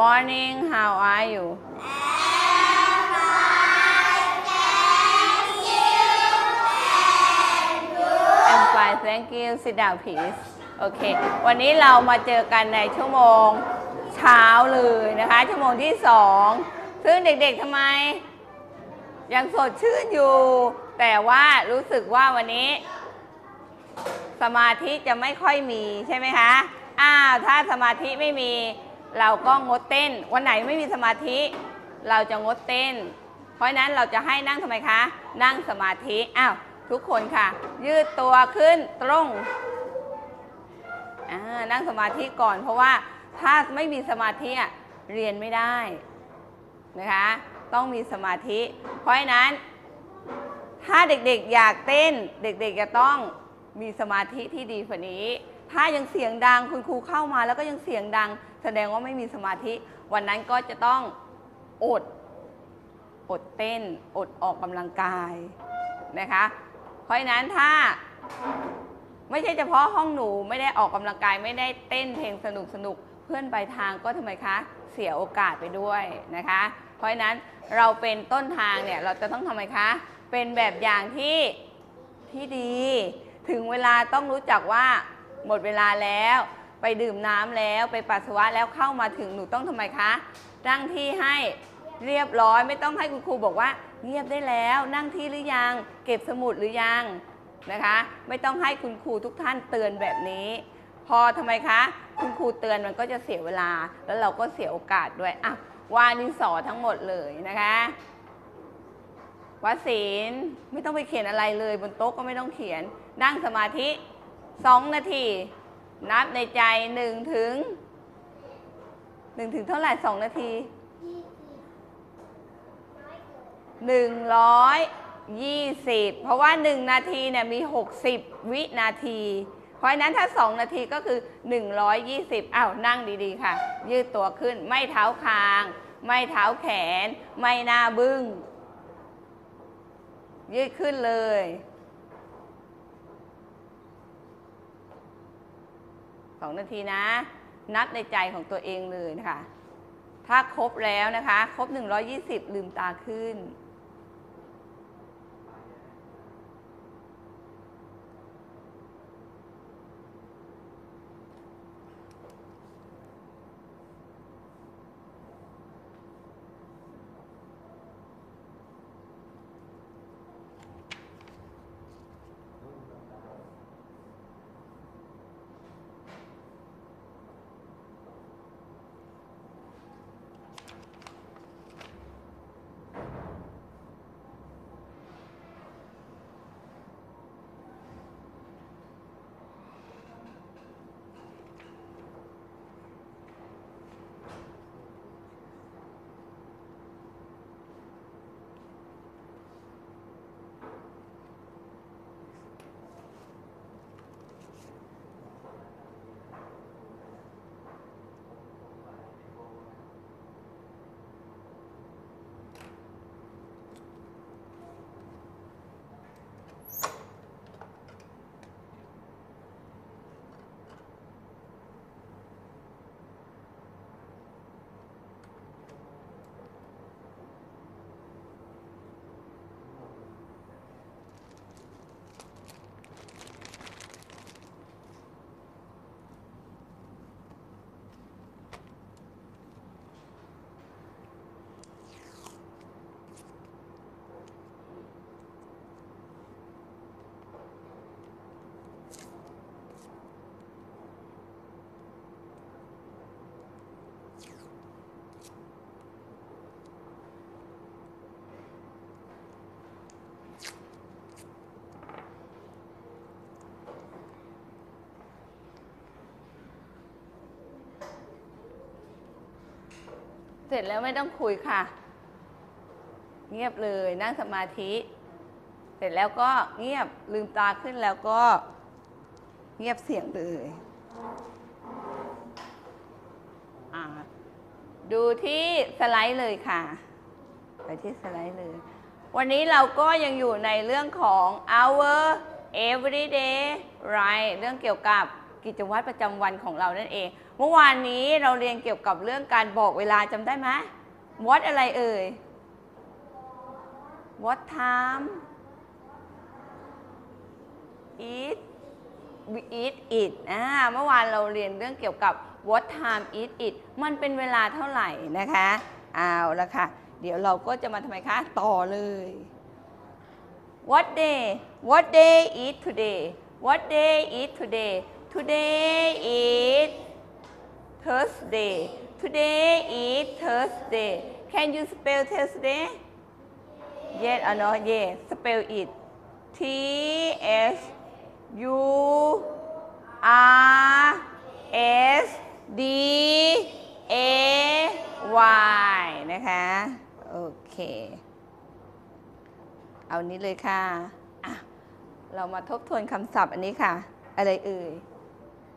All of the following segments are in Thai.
morning how are you I'm fine thank you sit down please โอเค วันนี้เรามาเจอกันในชั่วโมงเช้าเลยนะคะ ชั่วโมงที่สองซึ่งเด็กๆทำไม ยังสดชื่นอยู่ แต่ว่ารู้สึกว่าวันนี้ สมาธิจะไม่ค่อยมีใช่ไหมคะ อ้าว ถ้าสมาธิไม่มี เราก็งดเต้น วันไหนไม่มีสมาธิ เราจะงดเต้น เพราะนั้นเราจะให้นั่งทำไมคะ นั่งสมาธิ อ้าวทุกคนค่ะ ยืดตัวขึ้นตรงนั่งสมาธิก่อน เพราะว่าถ้าไม่มีสมาธิเรียนไม่ได้นะคะ ต้องมีสมาธิ เพราะฉะนั้น ถ้าเด็กๆอยากเต้น เด็กๆจะต้อง มีสมาธิที่ดีกว่านี้ ถ้ายังเสียงดังคุณครูเข้ามาแล้วก็ยังเสียงดัง แสดงว่าไม่มีสมาธิ วันนั้นก็จะต้องอด อดเต้น อดออกกำลังกายนะคะ เพราะฉะนั้นถ้าไม่ใช่เฉพาะห้องหนูไม่ได้ออกกำลังกายไม่ได้เต้นเพลงสนุกสนุกเพื่อนปลายทางก็ทำไมคะเสียโอกาสไปด้วยนะคะ เพราะฉะนั้นเราเป็นต้นทางเนี่ยเราจะต้องทำไมคะ เป็นแบบอย่างที่ที่ดี ถึงเวลาต้องรู้จักว่าหมดเวลาแล้ว ไปดื่มน้ำแล้วไปปัสสาวะแล้วเข้ามาถึงหนูต้องทำไมคะนั่งที่ให้เรียบร้อยไม่ต้องให้คุณครูบอกว่า เงียบได้แล้วนั่งที่หรือยัง เก็บสมุดหรือยังนะคะ ไม่ต้องให้คุณครูทุกท่านเตือนแบบนี้ พอทำไมคะ คุณครูเตือนมันก็จะเสียเวลา แล้วเราก็เสียโอกาสด้วยอะวาดินสอทั้งหมดเลยนะคะวัดศีลไม่ต้องไปเขียนอะไรเลย บนโต๊ะก็ไม่ต้องเขียน นั่งสมาธิสองนาที นับในใจหนึ่งถึงหนึ่งถึงเท่าไหร่สองนาทีหนึ่งร้อยยี่สิบเพราะว่าหนึ่งนาทีเนี่ยมีหกสิบวินาที เพราะนั้นถ้าสองนาทีก็คือหนึ่งร้อยยี่สิบอ้าวนั่งดีๆ ค่ะ ยืดตัวขึ้นไม่เท้าคาง ไม่เท้าแขน ไม่หน้าบึ้ง ยืดขึ้นเลย สองนาทีนะ นับในใจของตัวเองเลยนะคะ ถ้าครบแล้วนะคะ ครบ 120 ลืมตาขึ้น เสร็จแล้วไม่ต้องคุยค่ะ เงียบเลยนั่งสมาธิ เสร็จแล้วก็เงียบลืมตาขึ้นแล้วก็ เงียบเสียงเลยดูที่สไลด์เลยค่ะ ไปที่สไลด์เลย วันนี้เราก็ยังอยู่ในเรื่องของ our everyday right เรื่องเกี่ยวกับกิจวัตรประจำวันของเรานั่นเอง เมื่อวานนี้เราเรียนเกี่ยวกับเรื่องการบอกเวลาจำได้ไหม what อะไรเอ่ย what time eat we eat it อ่า เมื่อวานเราเรียนเรื่องเกี่ยวกับ what time eat it มันเป็นเวลาเท่าไหร่นะคะ เอาละค่ะ เดี๋ยวเราก็จะมาทำไมคะ ต่อเลย What day What day eat today What day eat today Today eat Thursday Today eat Thursday Can you spell Thursday Yes or no Yes spell it T S U R S D A Y นะคะ โอเค เอานี้เลยค่ะอะเรามาทบทวนคำศัพท์อันนี้ค่ะ อะไรเอ่ย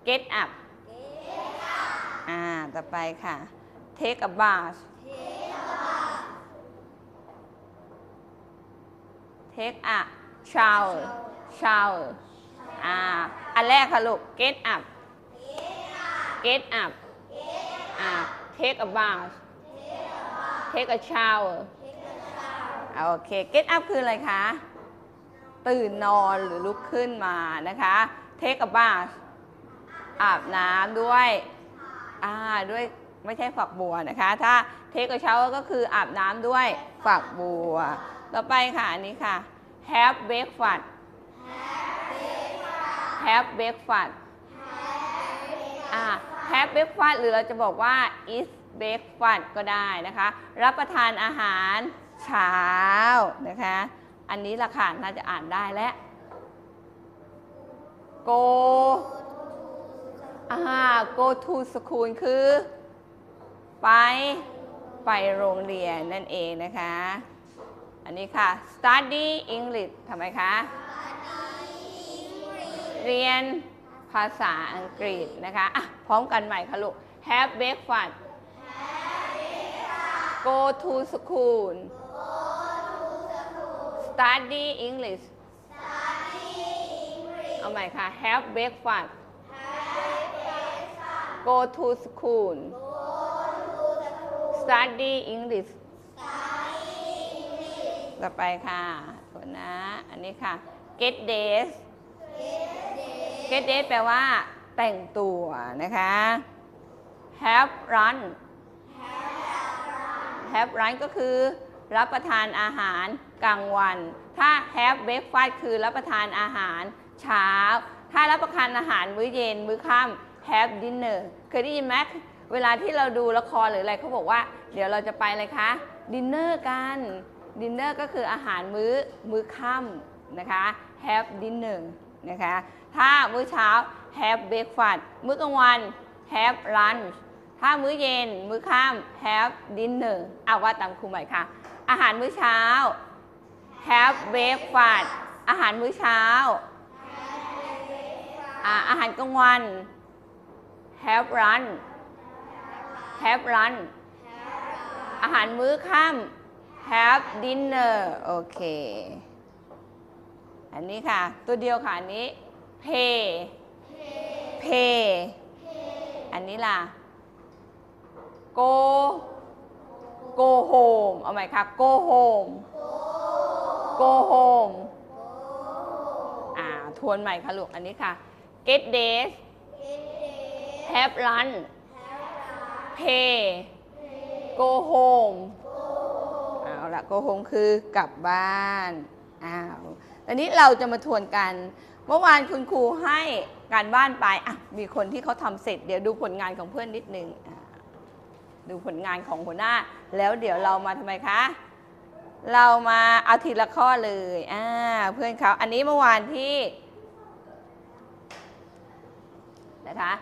get up อ่า ต่อไปค่ะ take a bath take a shower shower อ่า อันแรกค่ะลูก get up get up อ่า take a bath take a shower อ่าโอเค get up คืออะไรคะ ตื่นนอนหรือลุกขึ้นมานะคะ take a bath อาบน้ำด้วย อ่าด้วยไม่ใช่ฝักบัวนะคะ ถ้า take a shower ก็คืออาบน้ำด้วยฝักบัว ต่อไปค่ะอันนี้ค่ะ have breakfast have breakfast อ่า have breakfast หรือเราจะบอกว่า eat breakfast ก็ได้นะคะ รับประทานอาหารเช้านะคะ อันนี้ละค่ะน่าจะอ่านได้แล้ว go อ่า go to school คือ ไป ไปโรงเรียนนั่นเองนะคะ อันนี้ค่ะ study English ทำไมคะ เรียนภาษาอังกฤษนะคะอะพร้อมกันใหม่ค่ะลูก have breakfast go to school study English เอาใหม่ค่ะ have breakfast go to school study English ต่อไปค่ะส่วนนะ อันนี้ค่ะ get dressed get dressed แปลว่า แต่งตัวนะคะ have run have run ก็คือ รับประทานอาหารกลางวัน ถ้า have breakfast คือรับประทานอาหารเช้า ถ้ารับประทานอาหารมื้อเย็นมื้อค่ำ have dinner เคยได้ยินไหมเวลาที่เราดูละครหรืออะไรเขาบอกว่า เดี๋ยวเราจะไปอะไรคะดินเนอร์กันดินเนอร์ก็คืออาหารมื้อมื้อค่ำนะคะ have dinner นะคะถ้ามื้อเช้า have breakfast มื้อกลางวัน have lunch ถ้ามื้อเย็น มื้อค่ำ have dinner เอ้าว่าตามครูใหม่ค่ะ อาหารมื้อเช้า have breakfast อาหารมื้อเช้าอ่าอาหารกลางวัน have lunch have lunch อาหารมื้อค่ำ have dinner โอเค อันนี้ค่ะ ตัวเดียวค่ะ อันนี้ pay pay อันนี้ล่ะ go go home เอาใหม่ค่ะ go home go home อ่า ทวนใหม่ค่ะลูก อันนี้ค่ะ get days have lunch pay go home เอาละ go home คือกลับบ้านอ้าวตอนนี้เราจะมาทวนกัน เมื่อวานคุณครูให้การบ้านไปอะมีคนที่เขาทำเสร็จ เดี๋ยวดูผลงานของเพื่อนนิดนึงดูผลงานของหัวหน้า แล้วเดี๋ยวเรามาทำไมคะ เรามาเอาทีละข้อเลยอ่าเพื่อนเขาอันนี้เมื่อวานที่นะคะ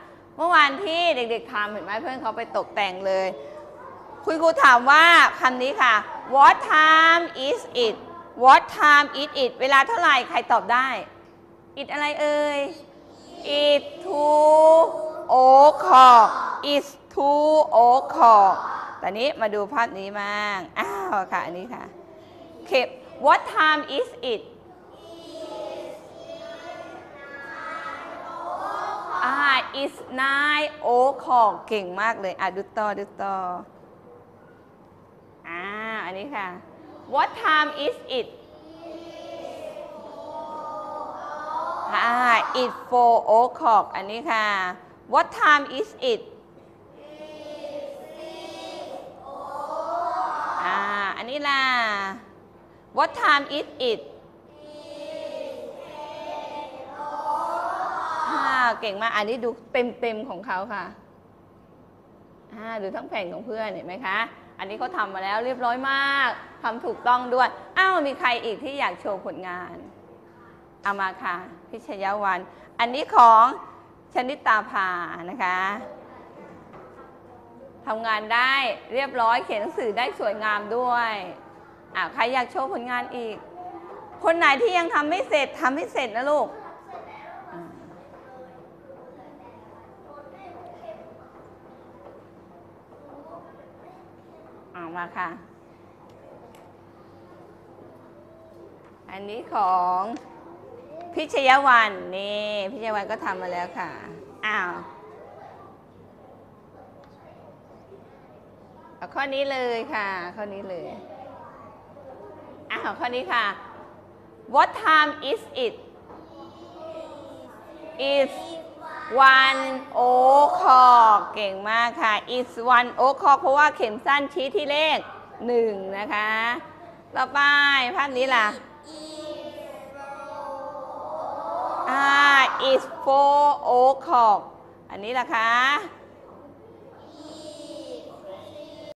มื่อวานที่เด็กๆทำเห็นไหมเพื่อนเขาไปตกแต่งเลย คุณครูถามว่าคำนี้ค่ะ what time is it what time is it เวลาเท่าไหร่ใครตอบได้ it อะไรเอ่ย it two o'clock it's two o'clock ตอนนี้มาดูภาพนี้มั่งอ้าวค่ะ อันนี้ค่ะโอเค what time is it is nine o'clock เก่งมากเลย อะ ดูต่อ ดูต่อ อ่า อันนี้ค่ะ What time is it ค่ะ it's four o'clock อันนี้ค่ะ What time is it อ่า อันนี้ล่ะ What time is it เก่งมาก อันนี้ดูเต็มเต็มๆของเขาค่ะอ่าดูทั้งแผ่นของเพื่อนเห็นไหมคะ อันนี้เขาทำมาแล้วเรียบร้อยมากทำถูกต้องด้วย อ้าวมีใครอีกที่อยากโชว์ผลงานเอามาค่ะ พิชยาวัน อันนี้ของชนิตาภานะคะทำงานได้เรียบร้อยเขียนหนังสือได้สวยงามด้วยอ่าใครอยากโชว์ผลงานอีก คนไหนที่ยังทำไม่เสร็จทำให้เสร็จนะลูกอ่าเอา มาค่ะ อันนี้ของพิชยาวันนี่พิชยาวันก็ทำมาแล้วค่ะ อ้าวเอาข้อนี้เลยค่ะ ข้อนี้เลย อ้าวข้อนี้ค่ะ What time is it is It's one o'clock เก่งมากค่ะ It's one o'clock เพราะว่าเข็มสั้นชี้ที่เลขหนึ่งนะคะ ต่อไปภาพนี้ล่ะอ่า is four o'clock อันนี้ล่ะคะ